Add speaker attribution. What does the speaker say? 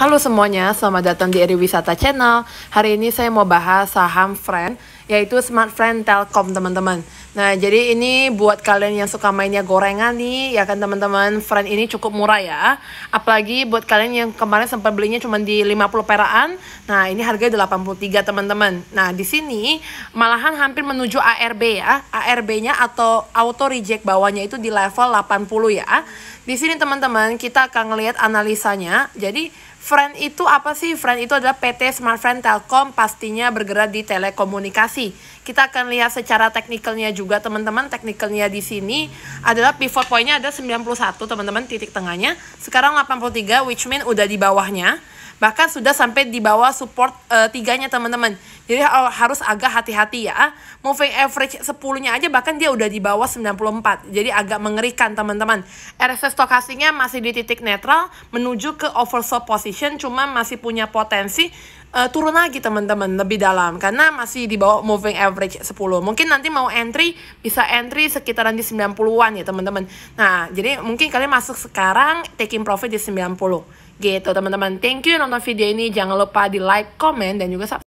Speaker 1: Halo semuanya, selamat datang di Eri Wisata Channel. Hari ini saya mau bahas saham Friend, yaitu Smart Friend Telkom teman-teman. Nah, jadi ini buat kalian yang suka mainnya gorengan nih, ya kan teman-teman, Friend ini cukup murah ya. Apalagi buat kalian yang kemarin sempat belinya cuma di 50 peraan. Nah, ini harganya 83 teman-teman. Nah, di sini malahan hampir menuju ARB ya. ARB-nya atau auto reject bawahnya itu di level 80 ya. Di sini teman-teman kita akan ngelihat analisanya. Jadi Friend itu apa sih? Friend itu adalah PT Smart Friend Telkom pastinya bergerak di telekomunikasi. Kita akan lihat secara teknikalnya juga teman-teman. Teknikalnya di sini adalah pivot pointnya ada 91 teman-teman titik tengahnya. Sekarang 83 which mean udah di bawahnya bahkan sudah sampai di bawah support uh, tiganya teman-teman jadi uh, harus agak hati-hati ya moving average 10-nya aja bahkan dia udah di bawah 94 jadi agak mengerikan teman-teman RSI stokastiknya masih di titik netral menuju ke oversold position cuma masih punya potensi uh, turun lagi teman-teman lebih dalam karena masih di bawah moving average 10 mungkin nanti mau entry bisa entry sekitaran di 90-an ya teman-teman nah jadi mungkin kalian masuk sekarang taking profit di 90 Gitu teman-teman. Thank you nonton video ini. Jangan lupa di like, comment, dan juga subscribe.